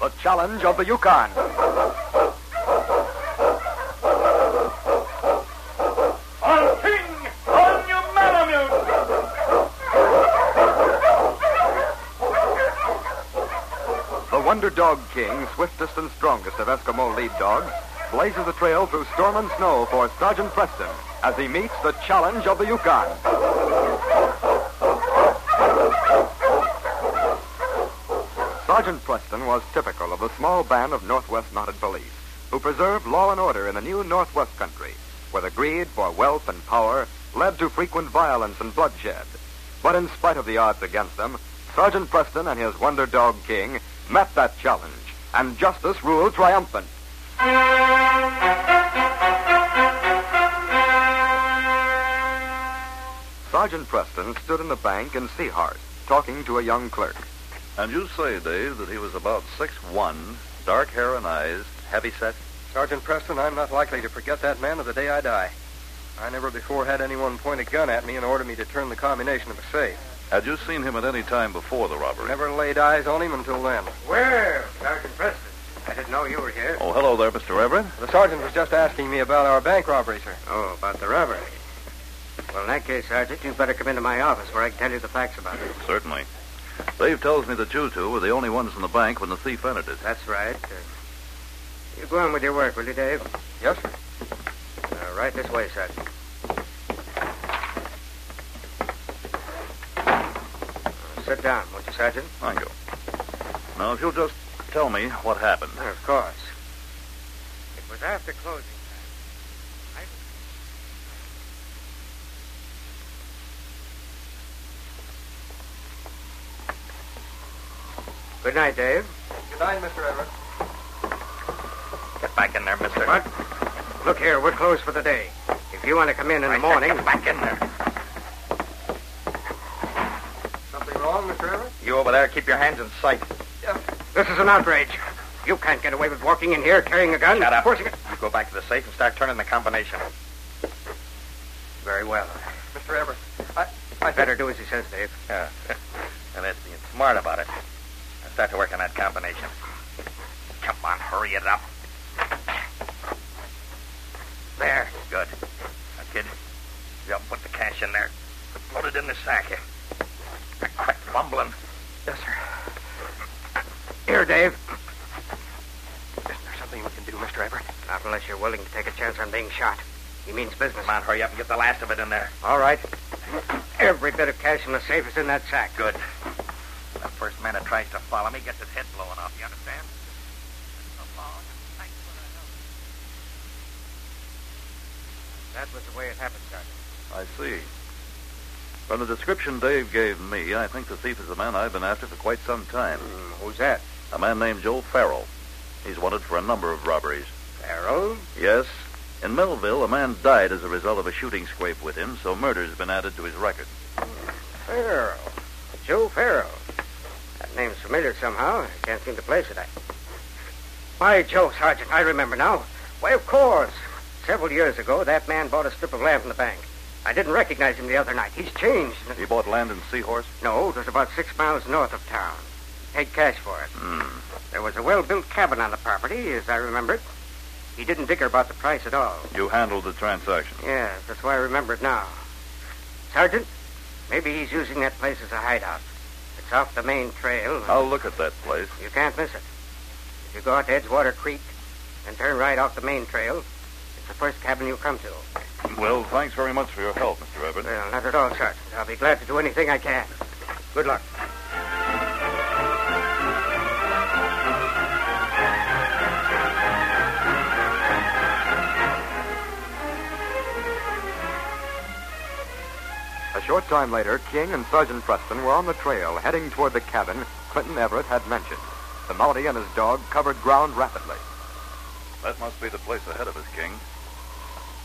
The Challenge of the Yukon. On King, on your Malamute! The Wonder Dog King, swiftest and strongest of Eskimo lead dogs, blazes a trail through storm and snow for Sergeant Preston as he meets the challenge of the Yukon. Sergeant Preston was typical of the small band of Northwest Mounted Police who preserved law and order in the new Northwest country, where the greed for wealth and power led to frequent violence and bloodshed. But in spite of the odds against them, Sergeant Preston and his Wonder Dog King met that challenge, and justice ruled triumphant. Sergeant Preston stood in the bank in Seahart, talking to a young clerk. And you say, Dave, that he was about six one, dark hair and eyes, heavy set? Sergeant Preston, I'm not likely to forget that man to the day I die. I never before had anyone point a gun at me and order me to turn the combination of a safe. Had you seen him at any time before the robbery? Never laid eyes on him until then. Well, Sergeant Preston, I didn't know you were here. Oh, hello there, Mr. Everett. The sergeant was just asking me about our bank robbery, sir. Oh, about the robbery. Well, in that case, Sergeant, you'd better come into my office where I can tell you the facts about it. Certainly. Dave tells me that you two were the only ones in the bank when the thief entered it. That's right. Uh, you go on with your work, will you, Dave? Yes, sir. Uh, right this way, Sergeant. Uh, sit down, won't you, Sergeant? Thank you. Now, if you'll just tell me what happened. Of course. It was after closing time. I... Good night, Dave. Good night, Mr. Everett. Get back in there, mister. What? Look here, we're closed for the day. If you want to come in in the I said morning, Get back in there. Something wrong, Mr. Everett? You over there, keep your hands in sight. this is an outrage. You can't get away with walking in here carrying a gun. Shut up. Forcing You go back to the safe and start turning the combination. Very well. Mr. Everett, I, I'd better do as he says, Dave. Yeah. and that's being smart about it. Start to work on that combination. Come on, hurry it up. There. Good. Now, kid, you put the cash in there. Put it in the sack. Quit fumbling. Yes, sir. Here, Dave. Isn't there something we can do, Mr. Everett? Not unless you're willing to take a chance on being shot. He means business. Come on, hurry up and get the last of it in there. All right. Every bit of cash in the safe is in that sack. Good. The first man that tries to follow me gets his head blown off, you understand? So long, and thanks for the help. That was the way it happened, Sergeant. I see. From the description Dave gave me, I think the thief is the man I've been after for quite some time. Hmm, who's that? A man named Joe Farrell. He's wanted for a number of robberies. Farrell? Yes. In Melville, a man died as a result of a shooting scrape with him, so murder's been added to his record. Farrell. Joe Farrell. Familiar somehow. I can't seem to place it. I... Why, Joe, Sergeant, I remember now. Why, of course. Several years ago, that man bought a strip of land from the bank. I didn't recognize him the other night. He's changed. He bought land in Seahorse? No, it was about six miles north of town. Paid cash for it. Hmm. There was a well-built cabin on the property, as I remember it. He didn't dicker about the price at all. You handled the transaction. Yes, that's why I remember it now. Sergeant, maybe he's using that place as a hideout. It's off the main trail. I'll look at that place. You can't miss it. If you go out to Edgewater Creek and turn right off the main trail, it's the first cabin you come to. Well, thanks very much for your help, Mr. Everett. Well, not at all, Sergeant. I'll be glad to do anything I can. Good luck. Short time later, King and Sergeant Preston were on the trail heading toward the cabin Clinton Everett had mentioned. The Mountie and his dog covered ground rapidly. That must be the place ahead of us, King.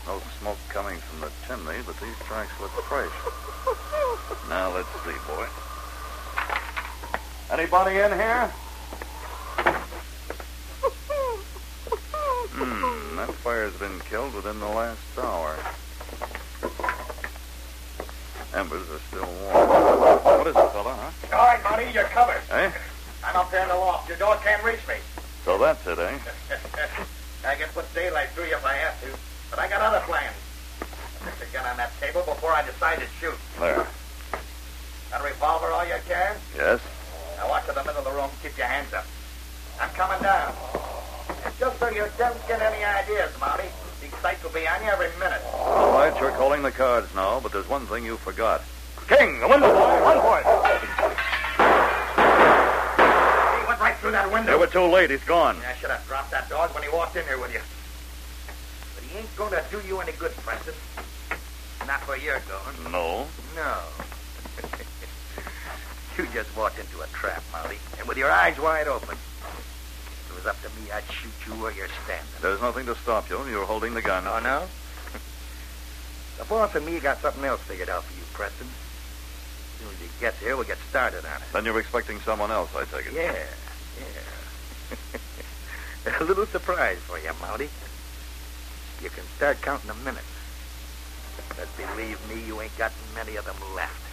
No smoke coming from the chimney, but these tracks look fresh. Now, let's see, boy. Anybody in here? Hmm, that fire's been killed within the last hour. Embers are still warm. What is it, fella, huh? All right, Marty, you're covered. Eh? I'm up there in the loft. Your dog can't reach me. So that's it, eh? I can put daylight through you if I have to, but I got other plans. Put the gun on that table before I decide to shoot. There. Got a revolver all you can? Yes? Now walk to the middle of the room. Keep your hands up. I'm coming down. And just so you don't get any ideas, Mounty, the sights will be on you every minute. All right, you're calling the cards now, but there's one thing you forgot. King, the window boy, run for it. He went right through that window. They were too late. He's gone. I should have dropped that dog when he walked in here with you. But he ain't going to do you any good, Preston. Not where you're going. No. No. you just walked into a trap, Molly, and with your eyes wide open. If it was up to me, I'd shoot you where you're standing. There's nothing to stop you. You're holding the gun. Oh, no? the boss and me got something else figured out for you, Preston. As soon as he gets here, we'll get started on it. Then you're expecting someone else, I take it. Yeah, yeah. a little surprise for you, Mounty. You can start counting the minutes. But believe me, you ain't got many of them left.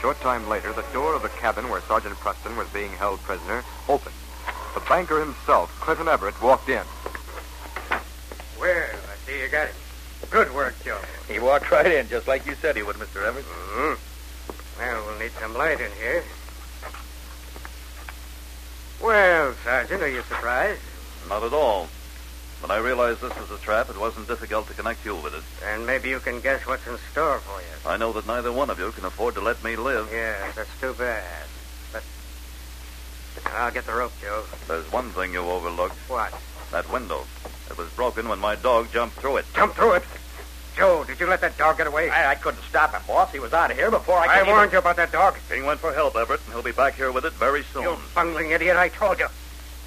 Short time later, the door of the cabin where Sergeant Preston was being held prisoner opened. The banker himself, Clinton Everett, walked in. Well, I see you got it. Good work, Joe. He walked right in, just like you said he would, Mr. Everett. Mm-hmm. Well, we'll need some light in here. Well, Sergeant, are you surprised? Not at all. When I realized this was a trap, it wasn't difficult to connect you with it. And maybe you can guess what's in store for you. I know that neither one of you can afford to let me live. Yes, that's too bad. But I'll get the rope, Joe. There's one thing you overlooked. What? That window. It was broken when my dog jumped through it. Jumped through it. Joe, did you let that dog get away? I, I couldn't stop him, boss. He was out of here before I I could warned you about that dog. King went for help, Everett, and he'll be back here with it very soon. You bungling idiot, I told you.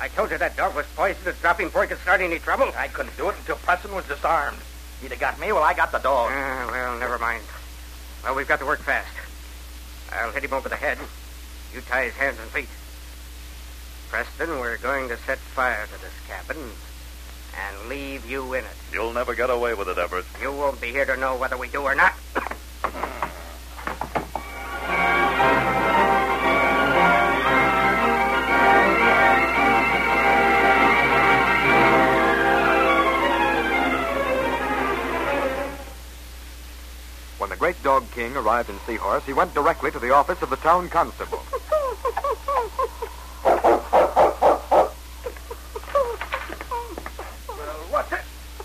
I told you that dog was poisoned to drop him before he could start any trouble. I couldn't do it until Preston was disarmed. He'd have got me, well, I got the dog. Ah, well, never mind. Well, we've got to work fast. I'll hit him over the head. You tie his hands and feet. Preston, we're going to set fire to this cabin and leave you in it. You'll never get away with it, Everett. You won't be here to know whether we do or not. Great dog king arrived in Seahorse, he went directly to the office of the town constable. Well, what's it?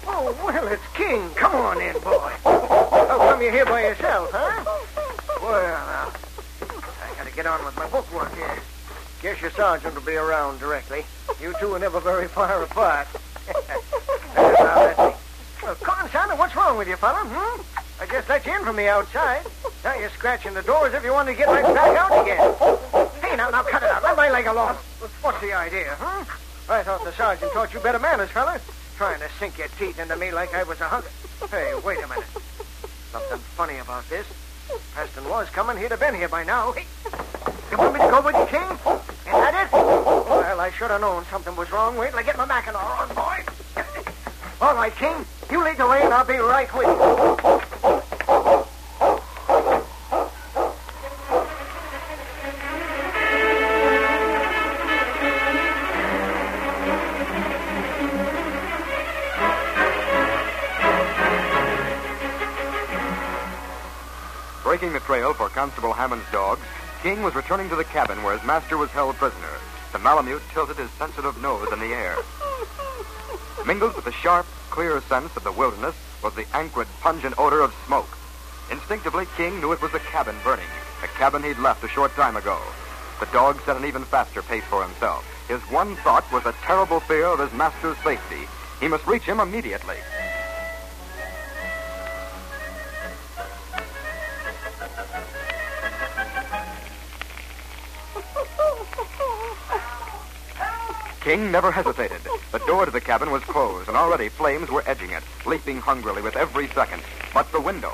Oh, well, it's King. Come on in, boy. How come you're here by yourself, huh? Well, now, I gotta get on with my bookwork here. Guess your sergeant will be around directly. You two are never very far apart. now, on, Simon, what's wrong with you, fella? Hmm? Just let you in from the outside. Now you're scratching the door as if you wanted to get right back out again. Hey, now, now, cut it out. Let my leg alone. What's the idea, huh? I thought the sergeant taught you better manners, fella. Trying to sink your teeth into me like I was a hunk. Hey, wait a minute. Something funny about this. Preston was coming. He'd have been here by now. Hey, you want me to go with you, King? Is that it? Well, I should have known something was wrong. Wait till I get my Mackinaw on, boy. All right, King. You lead the way, and I'll be right with you. Breaking the trail for Constable Hammond's dogs, King was returning to the cabin where his master was held prisoner. The Malamute tilted his sensitive nose in the air. Mingled with the sharp, clear sense of the wilderness was the acrid, pungent odor of smoke. Instinctively, King knew it was the cabin burning, a cabin he'd left a short time ago. The dog set an even faster pace for himself. His one thought was a terrible fear of his master's safety. He must reach him immediately. King never hesitated. The door to the cabin was closed, and already flames were edging it, leaping hungrily with every second. But the window.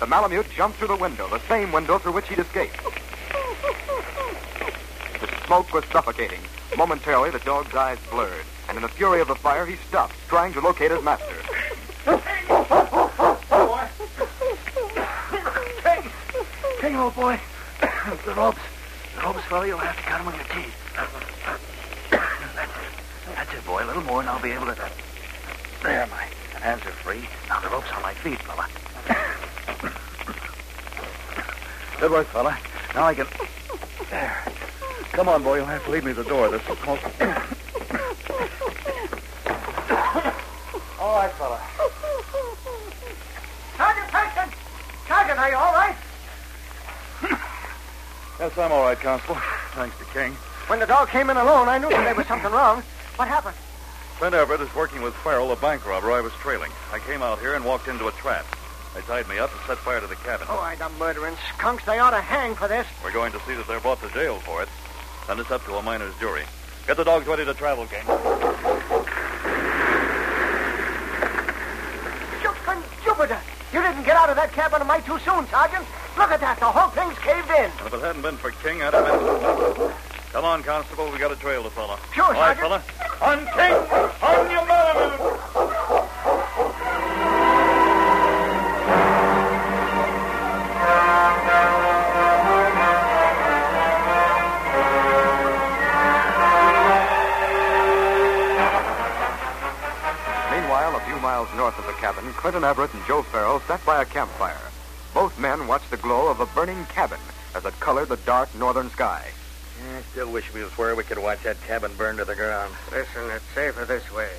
The Malamute jumped through the window, the same window through which he'd escaped. The smoke was suffocating. Momentarily, the dog's eyes blurred. and in the fury of the fire, he stopped, trying to locate his master. Hey, hey, old boy. the ropes. The ropes, fella, you'll have to cut them with your teeth. That's it. That's it, boy. A little more, and I'll be able to. There, my hands are free. Now the rope's on my feet, fella. Good work, fella. Now I can. There. Come on, boy. You'll have to lead me to the door. There's some smoke. all right, fella. Sergeant Preston! Sergeant, are you all right? Yes, I'm all right, Constable. Thanks to King. When the dog came in alone, I knew that there was something wrong. What happened? Clint Everett is working with Farrell, the bank robber I was trailing. I came out here and walked into a trap. They tied me up and set fire to the cabin. Oh, I the murdering skunks. They ought to hang for this. We're going to see that they're brought to jail for it. Send us up to a miner's jury. Get the dogs ready to travel, King. Jumping Jupiter! You didn't get out of that cabin a mite too soon, Sergeant. Look at that. The whole thing's caved in. And if it hadn't been for King, I'd have been. Come on, Constable. We got a trail to follow. Sure, All right, Sergeant. fella. On King! On your! Meanwhile, a few miles north of the cabin, Clinton Everett and Joe Farrell sat by a campfire. Both men watched the glow of a burning cabin as it colored the dark northern sky. I still wish we was where we could watch that cabin burn to the ground. Listen, it's safer this way.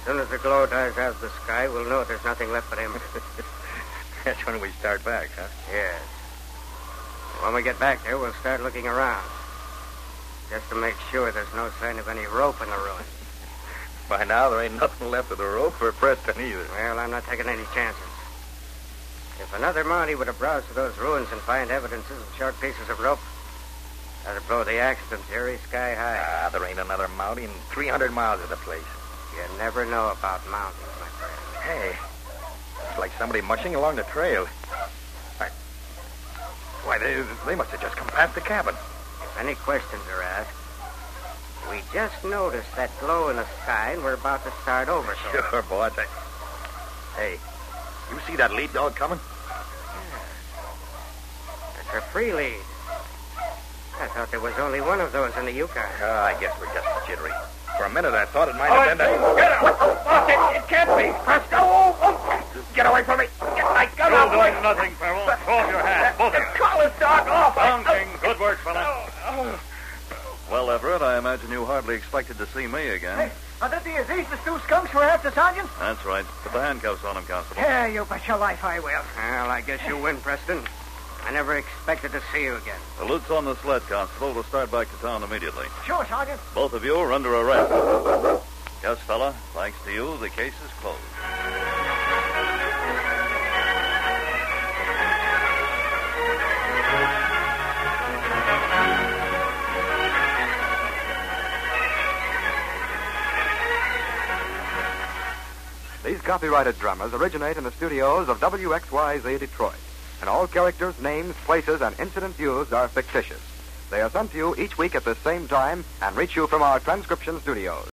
As soon as the glow dies out of the sky, we'll know there's nothing left but him. That's when we start back, huh? yes. When we get back there, we'll start looking around. Just to make sure there's no sign of any rope in the ruin. By now, there ain't nothing left of the rope for Preston either. Well, I'm not taking any chances. If another Mountie would have browsed through those ruins and find evidences of short pieces of rope, that'd blow the accident theory sky high. Ah, there ain't another Mountie 300 miles of the place. You never know about Mounties, my friend. Hey, it's like somebody mushing along the trail. Why, why they, they must have just come past the cabin. If any questions are asked, we just noticed that glow in the sky and we're about to start over. So Sure, boss. I... Hey, you see that lead dog coming? Yeah. it's a free lead. I thought there was only one of those in the Yukon. Ah, I guess we're just jittery. For a minute, I thought it might have been that. Get out! Boss, it, it can't be. Presto! Oh, oh. Get away from me. Get my gun You're off. doing nothing, Farrell. Throw off your hat, both of you. Call this dog off. Down, King. Good work, fella. Oh, Well, Everett, I imagine you hardly expected to see me again. Are that the, these the two skunks we're after, Sergeant? That's right. Put the handcuffs on him, Constable. Yeah, you bet your life I will. Well, I guess you win, Preston. I never expected to see you again. The loot's on the sled, Constable. We'll start back to town immediately. Sure, Sergeant. Both of you are under arrest. Yes, fella. Thanks to you, the case is closed. These copyrighted dramas originate in the studios of WXYZ Detroit, and all characters, names, places, and incidents used are fictitious. They are sent to you each week at the same time and reach you from our transcription studios.